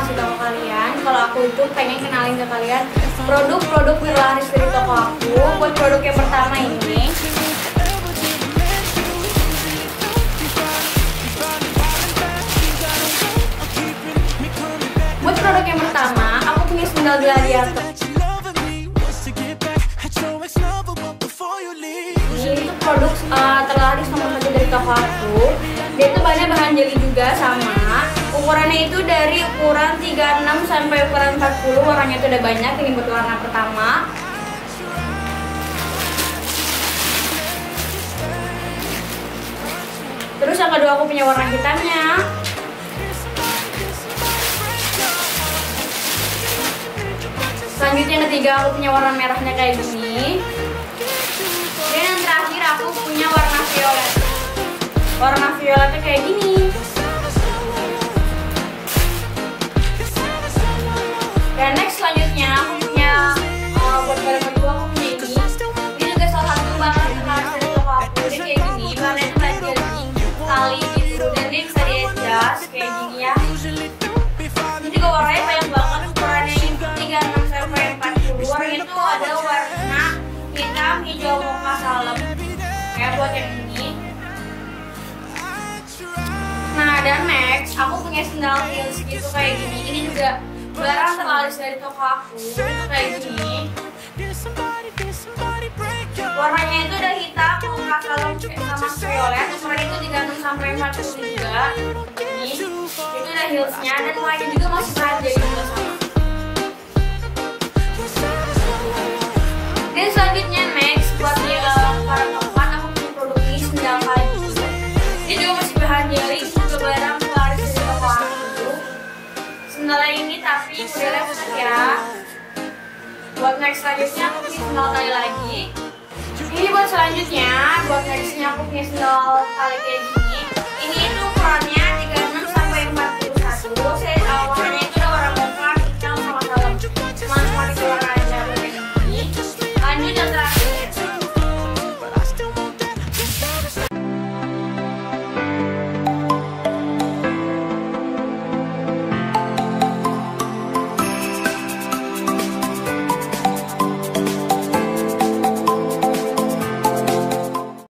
kasih tahu kalian kalau aku itu pengen kenalin ke kalian produk-produk berlaris dari toko aku. Buat produk yang pertama ini, buat produk yang pertama, aku punya sendal gladiator. Ini itu produk uh, terlaris nomor satu dari toko aku. Dia itu bahannya bahan jeli juga sama. Ukurannya itu dari ukuran 36 sampai ukuran 40. Warnanya itu udah banyak. Ini buat warna pertama. Terus yang kedua aku punya warna hitamnya. Selanjutnya yang ketiga aku punya warna merahnya kayak gini. Dan yang terakhir aku punya hitam, hijau, mocha, salem. Kayak buat yang ini. Nah dan next, aku punya sendal heels gitu kayak gini. Ini juga barang terlaris dari toko aku. Kayak gini. Warnanya itu udah hitam, mocha, salem, sama violet. Ukuran itu 36 sampai 40 juga. Ini, itu udah heelsnya dan warnanya juga masih panjang juga sama. Modelnya pusat ya. Buat next selanjutnya aku punya sendal tali lagi. Ini buat selanjutnya, buat nextnya aku punya sendal tali kayak gini. Ini